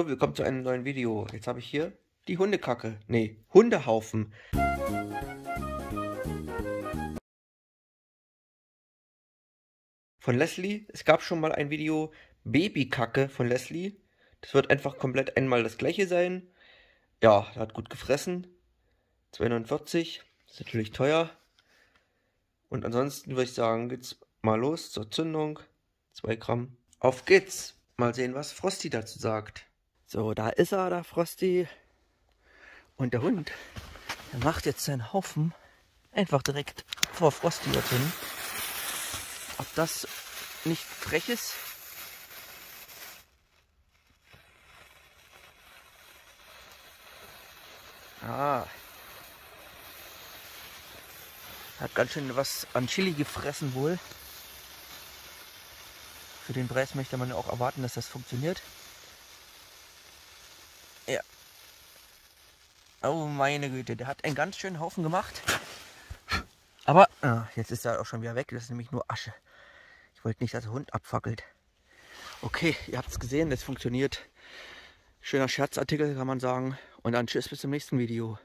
So, willkommen zu einem neuen Video. Jetzt habe ich hier die Hundekacke. Nee, Hundehaufen. Von Leslie. Es gab schon mal ein Video Babykacke von Leslie. Das wird einfach komplett einmal das gleiche sein. Ja, er hat gut gefressen. 2,49. Ist natürlich teuer. Und ansonsten würde ich sagen, geht's mal los zur Zündung. 2 Gramm. Auf geht's. Mal sehen, was Frosty dazu sagt. So, da ist er, der Frosty. Und der Hund, der macht jetzt seinen Haufen einfach direkt vor Frosty dorthin. Ob das nicht frech ist? Ah. Hat ganz schön was an Chili gefressen wohl. Für den Preis möchte man ja auch erwarten, dass das funktioniert. Ja. Oh meine Güte, der hat einen ganz schönen Haufen gemacht. Aber ah, jetzt ist er auch schon wieder weg. Das ist nämlich nur Asche. Ich wollte nicht, dass der Hund abfackelt. Okay, ihr habt es gesehen, das funktioniert. Schöner Scherzartikel kann man sagen. Und dann tschüss bis zum nächsten Video.